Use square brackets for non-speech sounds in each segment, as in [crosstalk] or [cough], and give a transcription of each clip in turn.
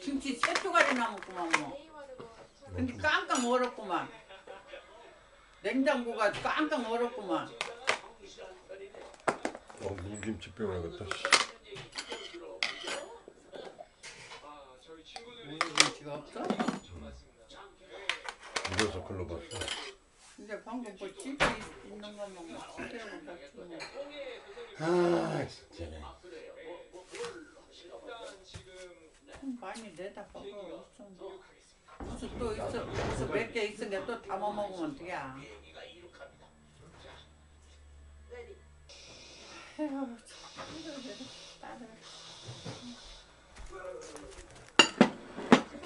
김치 세 조각이 남았구만 뭐. 근데 깡깡 얼었구만. 냉장고가 깡깡 얼었구만. 어, 물김치 빼야겠다. 우리 김치가 없어? 이래서 글로 봤어. 근데 방금 뭐 집이 있는 거만 뭐 그대로 같이 뭐. 아, 진짜. 많이 내다 먹어 없어. 무슨 또 있어 무슨 몇 개 있으니까 또 담아 먹으면 어떡해. 에휴, 참.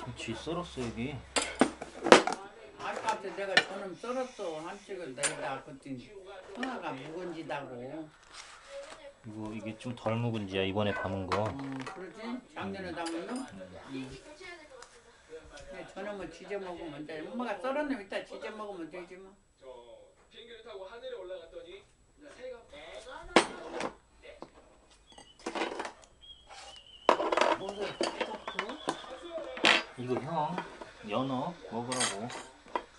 김치 썰었어 여기 아까부터 내가 저놈 썰었어. 한쪽을 내다 그랬더니 하나가 묵은지다고. 이거 이게 좀 덜 묵은지야 이번에 담은 거. 음 그러지? 작년에 담은 놈? 음. 그래, 저놈은 지져 먹으면 돼. 엄마가 썰은 놈 이따 지져 먹으면 되지 뭐. 비행기를 타고 하늘에 올라갔더니 새가 이거 형 연어 먹으라고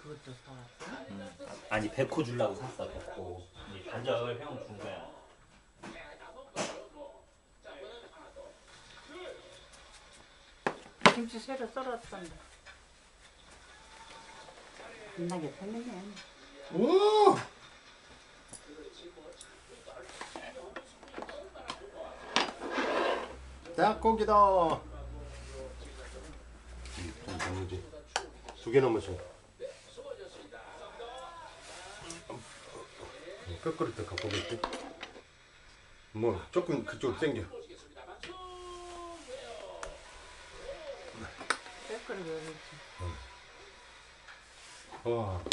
그것도 사왔어? 음. 아니 백호 주려고 샀어 백호 이 반절 형준 거야 김치 새로 썰었던데 겁나게 ፈል리네 오! 닭고기다. 좀 단무지 두개 남았어. 끝그릇 더 갖고 갈게. 뭐 조금 그쪽 당겨. 댓글을 열지 와.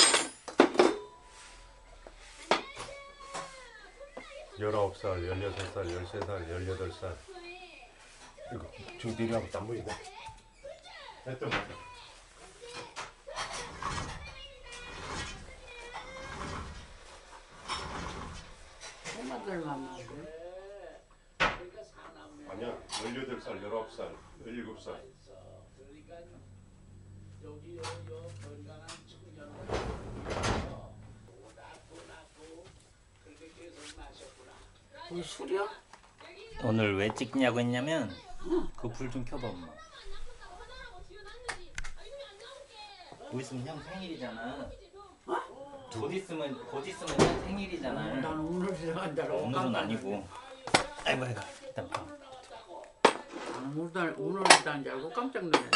열아홉 살, 열여섯 살, 열세 살, 열여덟 살. 이거 저 내리하고 땀 보이네. 했던 거. 엄마들만 먹어 아니야, 열여덟 살, 열아홉 살, 열일곱 살. 뭐 술이야? 오늘 왜 찍냐고 했냐면 그 불 좀 켜봐 엄마 곧 있으면 형 생일이잖아 곧 있으면 곧 있으면 형 생일이잖아 난 오늘이라 한줄 알고 오늘은 아니고. 아이고 아이고 일단 봐. 나는 오늘 오늘이라는 줄 알고 깜짝 놀랐네.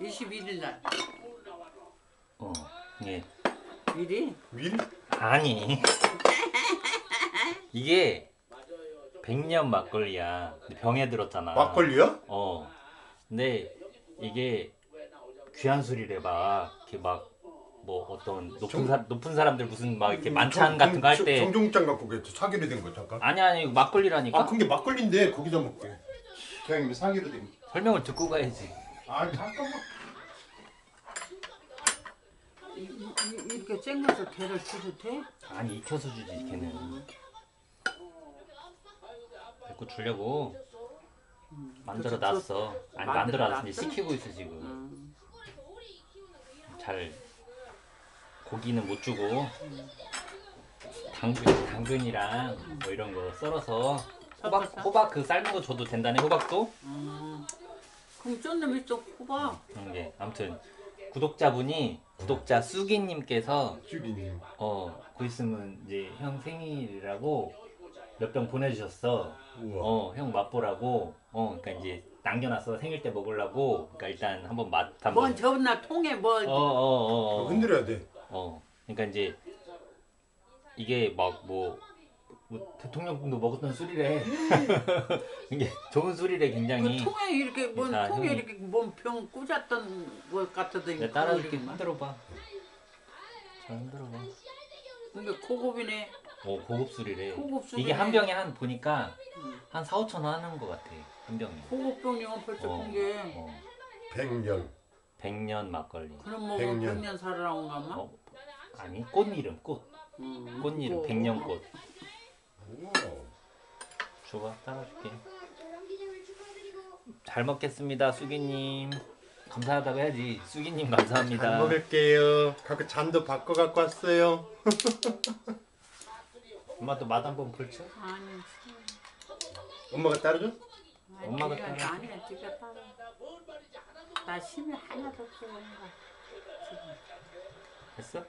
21일 날. 어 이게 일이? 윌? 아니. 이게 백년 막걸리야. 병에 들었잖아. 막걸리야? 어. 근데 이게 귀한 술이래 막. 이렇게 막 뭐 어떤 높은 정- 사 높은 사람들 무슨 막 이렇게 음, 만찬 정- 같은 거 할 때 정종장 갖고 그 사기로 된 거 잠깐. 아니 아니 이거 막걸리라니까 아, 그게 막걸리인데 거기다 먹게. 그냥 사기로 된. 거. 설명을 듣고 가야지 아, 잠깐만. 이, 이, 이- 이렇게 쨍겨서 개를 주도 돼? 아니 익혀서 주지 걔는 데리고 주려고 만들어 그래서 놨어 아니 만들어? 이제 식히고 있어 지금 음. 잘 고기는 못 주고 당근 당근이랑 뭐 이런 거 썰어서 호박 섞어서? 호박 그 삶은 거 줘도 된다네 호박도 음. 그럼 쫀놈이 또 뽑아 그런 게 아무튼 구독자분이 구독자 수기님께서 주기님. 어 곧 있으면 이제 형 생일이라고 몇 병 보내주셨어 우와. 어 형 맛보라고 어 그러니까 이제 남겨놨어 생일 때 먹으려고 그러니까 일단 한번 맛 한번 뭔 저번날 통에 뭐 어어어 어, 흔들어야 돼. 어, 그러니까 이제 이게 막뭐 뭐 대통령도 먹었던 술이래. [laughs] 이게 좋은 술이래 그 굉장히. 통에 이렇게 뭔 자, 통에 형이- 이렇게 뭔병 꽂았던 것 같더니 내가 따라 이렇게. 흔들어봐. 잘 흔들어봐. 근데 고급이네 어 고급 술이래. 고급 술이네. 이게 한 병에 한 보니까 음. 한 4, 5천 원 하는 것 같아 한 병에. 고급병이면 벌써 어, 큰게 어. 백년. 백년 막걸리. 그럼 뭐 백년. 백년 살아온 가마? 어, 아니 꽃 이름 꽃. 음, 꽃 이름 뭐. 백년꽃. 줘봐 따라줄게 잘 먹겠습니다 수기님 감사하다고 해야지 수기님 감사합니다 잘 먹을게요. 갖고 잔도 바꿔 갖고 왔어요. [laughs] 엄마도 맛 한번 볼지? 아니 엄마가 따라줘? 아니, 엄마가 네가 따라. 아니야 네가 따라 나 힘이 하나도 없어 뭔가 지금 됐어?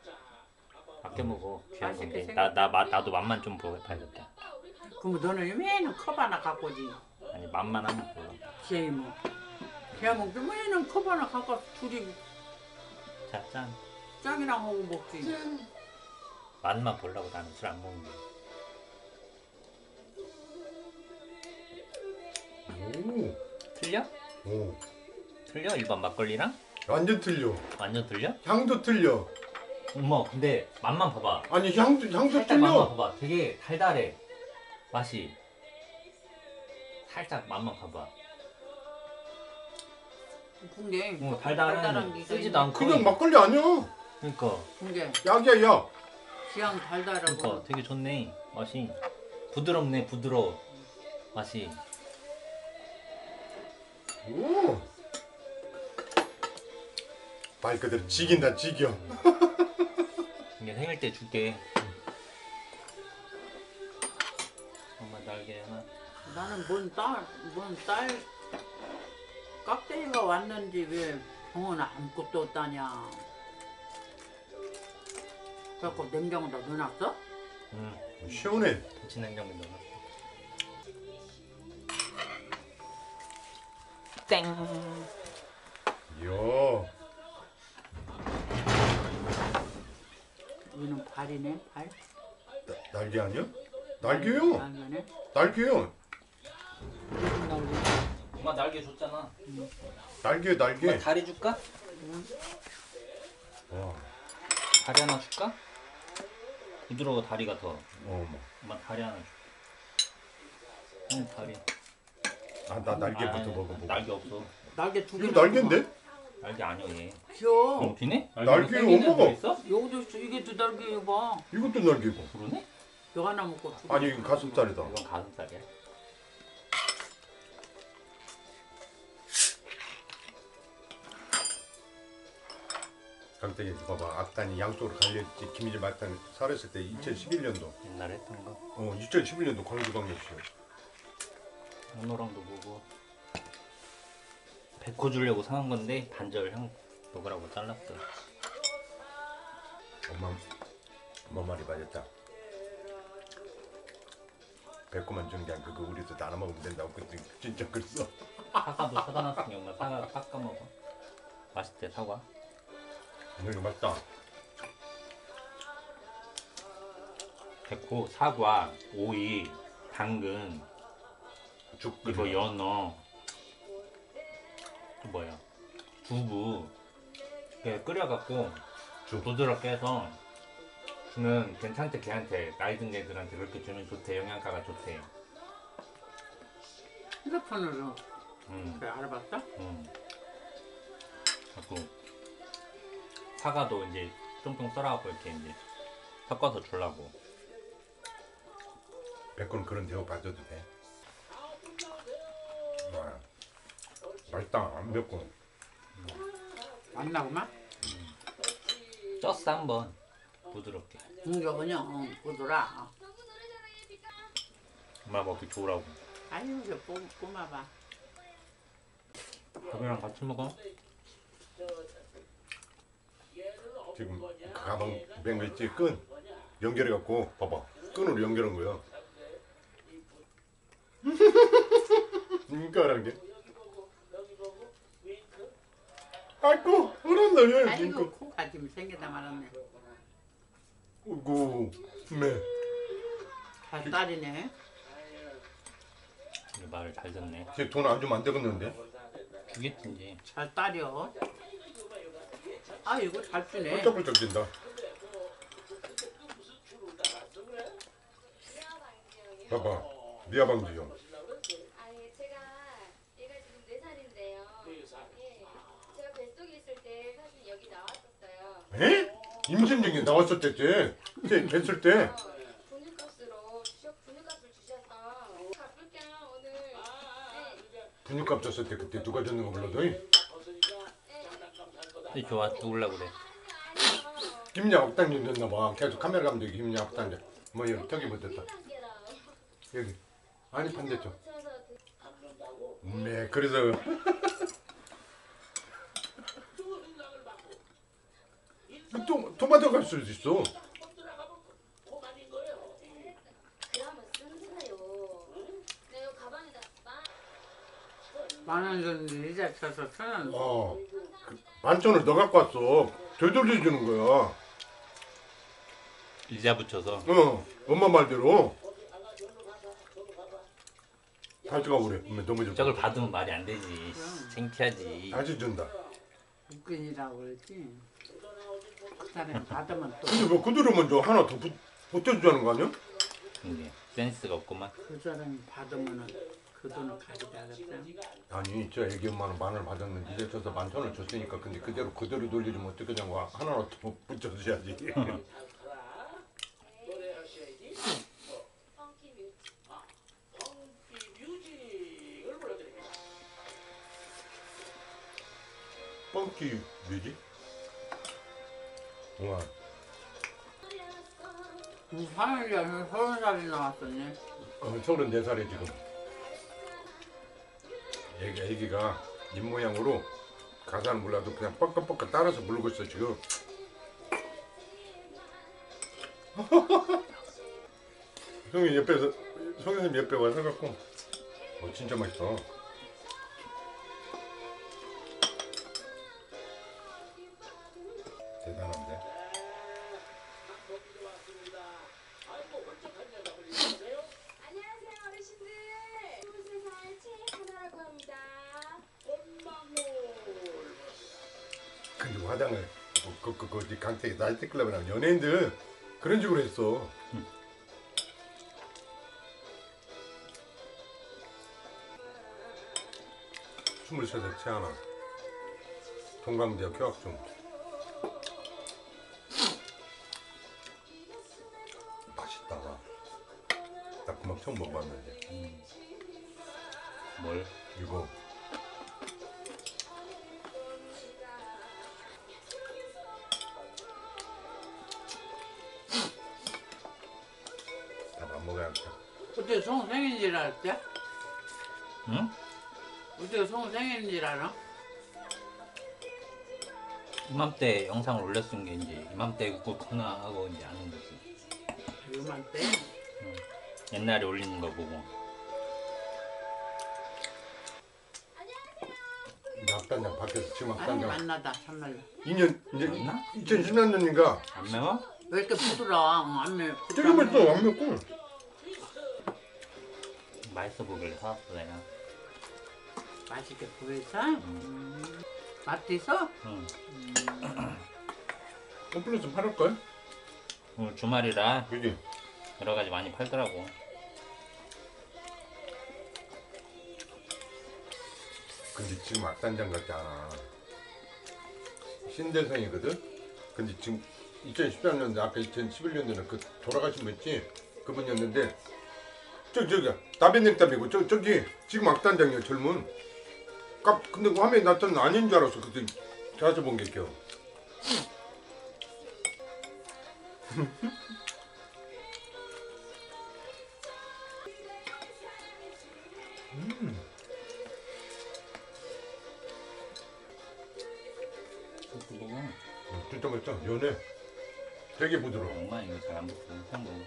아껴 먹어 귀한 맛있게 건데 나, 나, 맛, 나도 맛만 좀 보여 봐야겠다 그럼 너는 왜는 컵 하나 갖고 오지 아니 맛만 한번 보여 걔 뭐. 걔 먹지 왜는 컵 하나 갖고 와서 둘이 자 짠 짱이랑 하고 먹지 맛만 보려고 나는 술 안 먹는 거야 오, 틀려? 오, 틀려? 일반 막걸리랑? 완전 틀려. 완전 틀려? 향도 틀려. 엄마 근데 맛만 봐봐. 아니 향도 향도 살짝 맛만 틀려. 봐봐. 되게 달달해. 맛이. 살짝 맛만 봐봐. 근데 어, 달달한 게 쓰지도 않고. 그냥 막걸리 아니야. 그러니까. 근데 약이야 약. 기왕 달달하고. 그러니까 되게 좋네 맛이. 부드럽네 부드러워 맛이. 오. 말 그대로 지긴다 지겨. [laughs] 이게 생일 때 줄게 엄마 날개 하나 나는 뭔 딸 뭔딸 깍대기가 왔는지 왜 병원 아무것도 없다냐 그래갖고 냉장고다 넣어놨어? 응 시원해. 김치 냉장고에 넣어놨어 땡 이야. 이거는 발이네 발 나- 날개 아니야? 날개요. 날개네 날개요. 엄마 날개 줬잖아 날개 날개. 다리 줄까? 와. 다리 하나 줄까? 부드러워 다리가 더 어머. 엄마 다리 하나 줘 응, 다리 아나 날개부터 아니, 먹어보고. 날개 없어 날개 두 개. 이거 날개인데? 날개 아니야 얘 귀여워 엉피네? 날개 생기는 엄마가- 거 있어? 여기도 있어 이게 두 날개 봐 이것도 날개고. 그러네? 이거 하나 먹고. 아니 이거 가슴살이다. 이건 가슴살이야 강땡이 봐봐 앞단이 양쪽으로 갈렸지 김희재 말단 살았을 때 2011년도 옛날에 했던 거 어 2011년도 광주광역시 현호랑도 보고 백호 주려고 사온 건데 반절 형 먹으라고 잘랐어. 엄마 엄마 말이 맞았다. 배꼽만 주는 게 아니고 그거 우리도 나눠 먹으면 된다고 그때 진짜 그랬어. 사과도 사다 놨으니 엄마 사과 깎아 먹어. 맛있대 사과. 이거 맛있다. 백호 사과 오이 당근 죽 이거 연어. 또 뭐야 두부 이렇게 끓여갖고 주. 부드럽게 해서 주면 괜찮대 걔한테 나이 든 애들한테 그렇게 주면 좋대 영양가가 좋대 휴대폰으로 음, 그래 알아봤어? 음. 자꾸 사과도 이제 쫑쫑 썰어갖고 이렇게 이제 섞어서 주려고 백건 그런 대우 받아도 돼 와, 맛있다. 안 맵고 안 나구만? 쪘어 한번. 부드럽게. 그냥 어, 보더라 엄마 먹기 좋으라고. 아유 이거 꼬, 꼬마봐 밥이랑 같이 먹어. 지금 그 가방 뺀거 있지 끈 연결해 갖고 봐봐. 끈으로 연결한 거야. [laughs] 그러니까 라는 게 아이고 그런다 얘 아이고 이거 코가 지금 생기다 말았네. 아이고 네 잘 딸이네. 말을 잘 듣네. 쟤돈 안 주면 안 되겠는데? 주겠지. 잘 딸이요 아이고 잘 주네. 펄쩍펄쩍 뛴다. 봐봐. 미아방지요 아니 제가 얘가 지금 네 살인데요. 예, 제가 뱃속에 있을 때 사실 여기 나왔었어요. 에? 임신 중에 나왔었댔지? 쟤 됐을 때 분유값으로 주셔 분유값을 주셔서 갚을 게 분유값 줬을 때 그때 누가 줬는 거 몰라도? 근데 좋아 누굴라 그래. 김양 억당님 줬나 봐. 계속 카메라 감독이 김양 억당님. 뭐 여기 저기 못했다. 여기. 아니 반대쪽. 네 그래서 또 토마토 갈 수도 있어. 만원 줬는데 이자 쳐서 천원. 어 그, 반천을 너 갖고 왔어. 되돌려 주는 거야. 이자 붙여서? 어 엄마 말대로. 가져가 그래. 그러면 너무 좀 저걸 받으면 말이 안 되지. 창피하지. 다시 준다. 웃긴이라고 그랬지 그 사람 받으면 근데 뭐 그대로 먼저 하나 더 부, 보태주자는 거 아니야? 이게 센스가 없구만. 또그 사람이 받으면은 그 돈을 가져가겠다. 아니 저 애기 엄마는 만원 받았는데 이제 줘서 만천을 줬으니까 근데 그대로 그대로 돌려주면 어떡하냐고 하나 더 노래하셔야지. 펑키 뮤직 펑키 뮤직을 불러드립니다. 뻥키 뮤지? 와 하늘이 서른 살이 나왔었네 어, 서른네 살에 지금. 애기, 애기가 입모양으로 가사는 몰라도 그냥 뻑뻑뻑 따라서 부르고 있어 지금. [laughs] 성이 옆에서 성 선생님 옆에 와서 갖고. 어 진짜 맛있어 대단한데 그 강태 나이트클럽이랑 연예인들 그런 식으로 했어. 스물 세 살 채하나 동강대학 휴학 중. 맛있다. 나 그만 처음 먹어봤는데 뭘 이거 어떻게 송 생인 줄 알았지? 응? 어떻게 송 생인 줄 알아? 이맘때 영상을 올렸은 게 이제 이맘때 웃고구나 하고 이제 아는 거지 요맘때 옛날에 올리는 거 보고 낙단장 밖에서 지금 아니 낙단장 만나다 참말로 2년 이제 맞나? 2010년년인가 안 매워? 왜 이렇게 부드러워 응, 안 매. 되게 맛있어 안 맵고 맛있어 보길래 사왔어 내가 맛있게 보여서 음. 맛도 있어? 응. 컴플레스 팔을걸? 오늘 주말이라 그지? 여러 가지 많이 팔더라고 근데 지금 악단장 같지 않아 신대성이거든? 근데 지금 2013년도 아까 2011년도는 그 돌아가신 분 있지? 그분이었는데 저기 저기 다빈냉땀이고 저, 저기 지금 악단장이야 젊은. 깜 근데 그 화면에 나타는 아닌 줄 알았어 그때. 자주 본게 겨. 그거 보고 진짜 맛있다. 연해. 되게 부드러워. 엄마 이거 잘안 붙어 형 먹어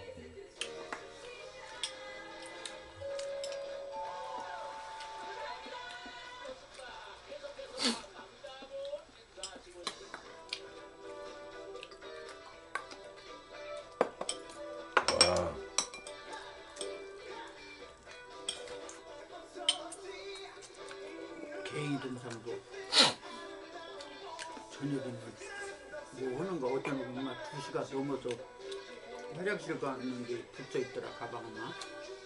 가는 게 붙어 있더라 가방에 개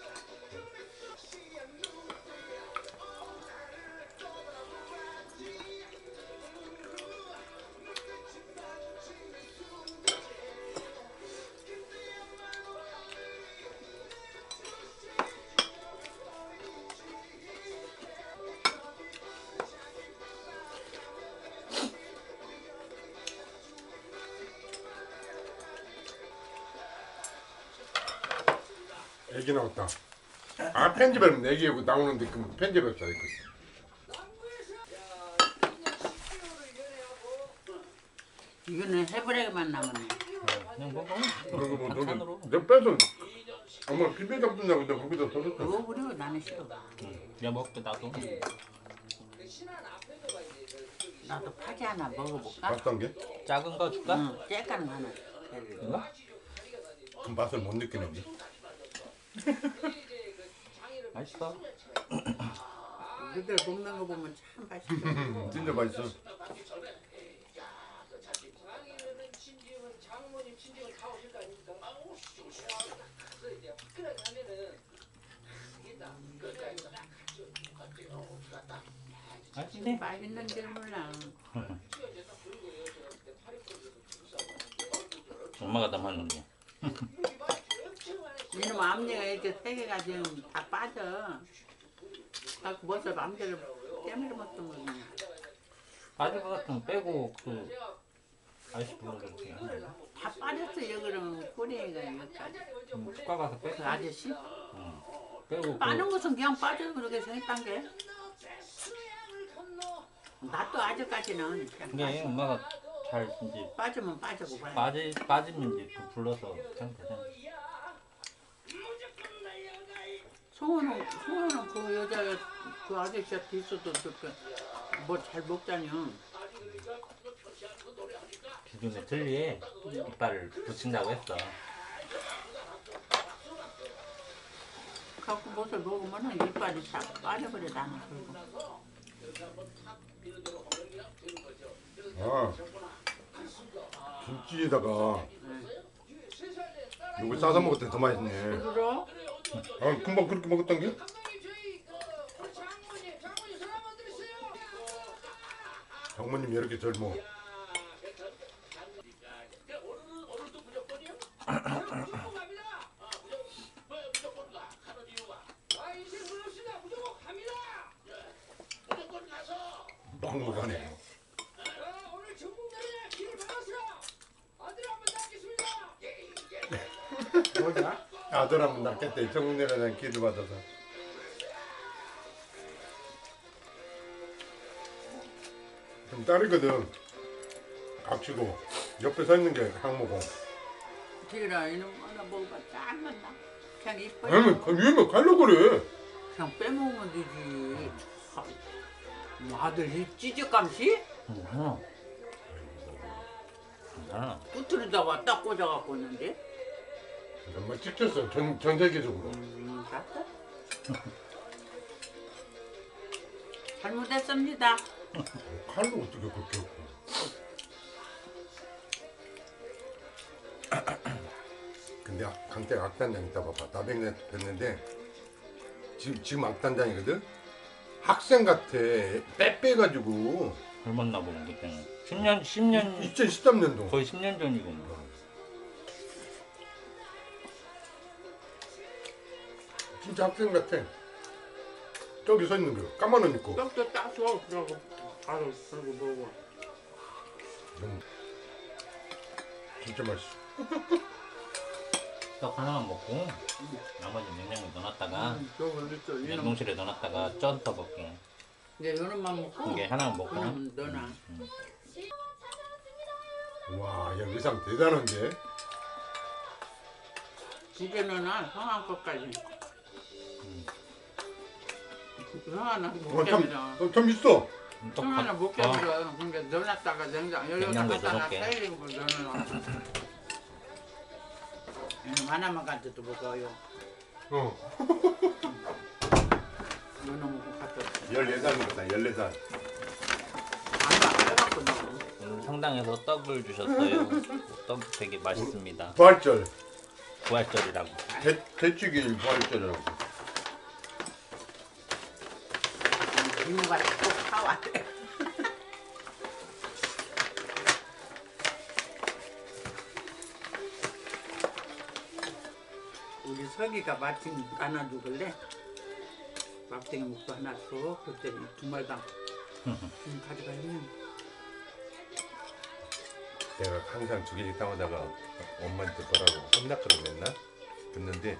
편집하면 네 개고 나오는데 그 편집했어 이거. 이거는 해브라기만 남았네. 그냥 먹어. 그리고 뭐. 너는 내가 빼서 엄마 비벼 잡는다고 내가 거기다 덜었다. 그거 버리고 나는 싫어. 그냥 먹게 나도. 나도 파지 하나 먹어볼까? 맛단 게? 작은 거 줄까? 응, 거 하나. 이거? 그 맛을 못 느끼는데. [laughs] 맛있어. 너희들 먹는 거 보면 참 맛있어. 음, [laughs] 진짜 맛있어. 맛있네. 맛있는 줄 몰라. 엄마가 담았는데. [laughs] 이놈 앞니가 이렇게 세 개가 지금 다 빠져. 자꾸 벌써 맘대로 깨물어 먹던 거지. 빠질 것 같으면 빼고 그 아이스 불러 이렇게. 다 빠졌어 여기는 꼬리가 여기까지. 좀 축가 가서 빼. 그 아저씨? 빼고 빠는 그 것은 그냥 빠져 그렇게 생겼단 게. 나도 아직까지는 그냥 그게. 엄마가 잘 이제 빠지면 봐야 빠지 빠지면 이제 또 불러서 그냥 되잖아. 송호는 송호는 그 여자 그 아저씨한테 있어도 저렇게 뭐 잘 먹자뇨. 기둥에 틀리에 이빨을 붙인다고 했어. 갖고 못을 먹으면은 이빨이 다 빠져버려 나는 그리고. 아 김치에다가 이거 싸서 먹을 때 더 맛있네. 그러 아 금방 그렇게 먹었던 게? 장모님 왜 이렇게 젊어? 가네. 뭐야? 아들 한번 낳겠대. 정내라는 기도 받아서. 좀 딸이거든. 각치고 옆에 서 있는 게 항모고. 기라 이놈 하나 먹어봐 짠 맛나. 그냥 이빨 아니면 위에만 갈려 그래. 그냥 빼먹으면 되지. 참. 뭐 아들 이 찌직감시? 괜찮아. 괜찮아. 꾸트리다가 딱 꽂아갖고 있는데. 정말 찍혔어. 전, 전 세계적으로. 음. 잘못했습니다. 칼로 어떻게 그렇게 했고. 근데 강태 악단장 있다 봐봐. 나백내 뵀는데 지금 지금 악단장이거든. 학생 같아. 빼빼가지고 젊었나 보네 그때는. 10년 10년 2013년도. 거의 10년 전이군. 진짜 학생 같아. 저기 서 있는 거 까만 옷 입고. 떡도 따서 그러고 바로 그러고 먹어. 음. 진짜 맛있어. 떡 하나만 먹고 나머지 냉장고에 넣어놨다가 음. 이놈 냉동실에 넣어놨다가 쪄 떠볼게. 이제 요놈만 먹고 이게 하나만 먹고. 그럼 너나. 와, 야 의상 대단한데. 두개 넣어놔 성한 것까지. 성하나 못 어, 참. 어, 참 있어. 떡 성하나 밥- 못 어, 깨밀어. 그러니까 넣어놨다가 냉장 냉장고에 갖다가 넣어놓을게. 넣어놔. 이놈 하나만 가져도 먹어요. 어. 요놈 갖다. 14살입니다. 14살. 안가 빼갖고 넣어. 오늘 성당에서 떡을 주셨어요. 떡 되게 맛있습니다. 부활절. 부활절이라고. 대, 대축일 부활절이라고. 이모가 자꾸 사왔대. 우리 서기가 마침 하나 죽을래? 막대기 먹고 하나 줘. 그때 두 말당 좀 가져가면 내가 항상 두 개씩 따오다가 엄마한테 뭐라고 혼났거든 맨날. 듣는데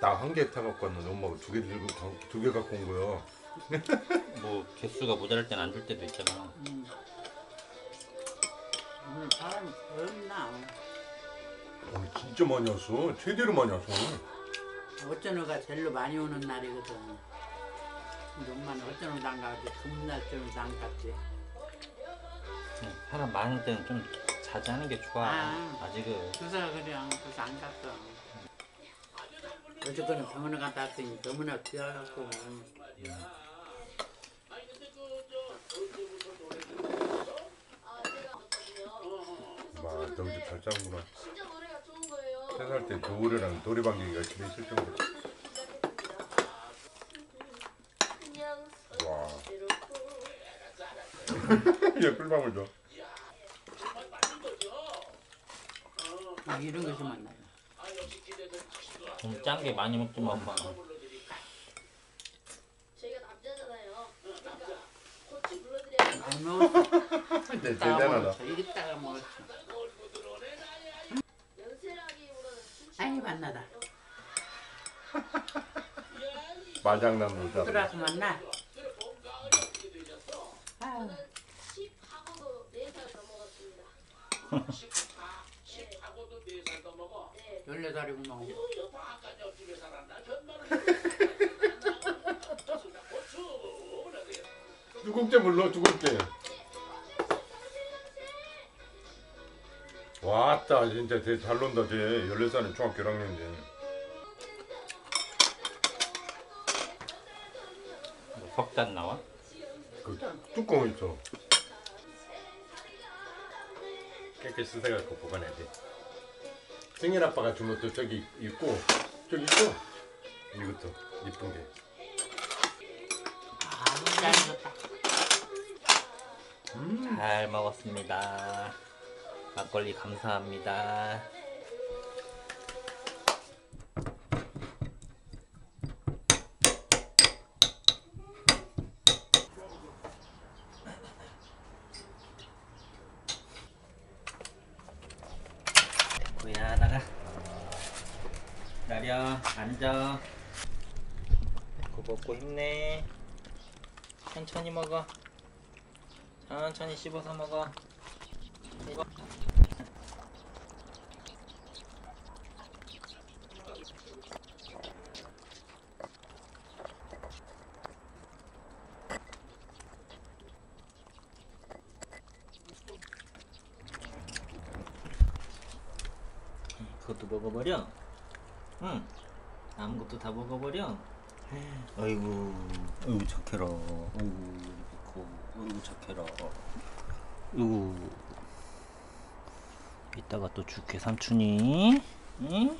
나 한 개 타갖고 왔는데 엄마가 두 개 들고 가- 두개 갖고 온 거야. [laughs] 뭐 개수가 모자랄 땐 안 줄 때도 있잖아. 음. 오늘 사람이 없나? 오늘 진짜 많이 왔어. 최대로 많이 왔어. 어쩌노가 제일로 많이 오는 날이거든. 근데 엄마는 어쩌노 안 가지 금날 쯤안 갔지. 사람 많을 때는 좀 자제하는 게 좋아. 아. 아 직은. 그래서 그래 그래서 안 갔어. 어저께는 병원에 갔다 왔더니 너무나 뛰어갖고. 와, 너 이제 잘 짜는구나. 진짜 노래가 좋은 거예요. 세살때 노래랑 노래방귀가 집에 있을 정도. 그냥 와. 얘 꿀밤을 줘. 아, 이런 것이 만나요. 좀짠게 많이 먹지 마 엄마. 저희가 남자잖아요. 그러니까 고추 많이 먹었어. 대- 이따가 대단하다. 이따가 춤추는 아이 만나다. 마장난으로 짜. 들어와서 만나. 아유, 10하고도 4살 더 먹었습니다. 10하고도 4살 더 먹어. 네. 14살이구만. 이거 바깥 옆집에 살았나? 전말을 고추 그래. 두 곡째 불러 두 곡째. 왔다. 진짜 되게 잘 논다 쟤 14살은 중학교 1학년인데. 뭐 석잔 나와? 그 뚜껑 있어. 깨끗이 씻어갖고 보관해야 돼. 생일 아빠가 준 것도 저기 있고 저기 있어. 이것도 이쁜 게. 아, 잘 익었다. 잘 먹었습니다. 막걸리 감사합니다. 구야 나가. 기다려 앉아. 고 먹고 힘내. 천천히 먹어. 천천히 씹어서 먹어. 이거. 그것도 먹어버려. 응. 남은 것도 다 먹어버려. 아이고, 아이고 착해라. 아이고 좋고, 아이고 착해라. 아이고. 이따가 또 줄게 삼촌이. 응?